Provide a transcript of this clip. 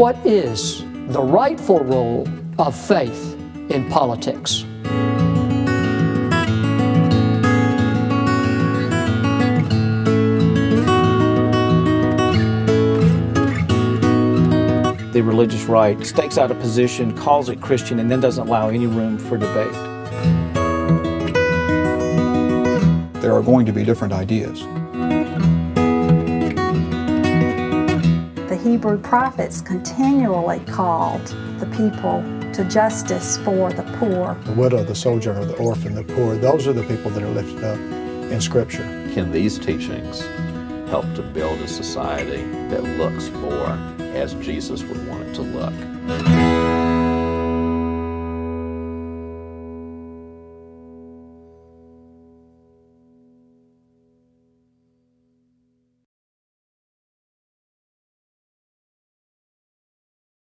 what is the rightful role of faith in politics? the religious right, stakes out a position, calls it Christian, and then doesn't allow any room for debate. There are going to be different ideas. The Hebrew prophets continually called the people to justice for the poor. The widow, the sojourner, the orphan, the poor, those are the people that are lifted up in Scripture. Can these teachings help to build a society that looks more as Jesus would want it to look.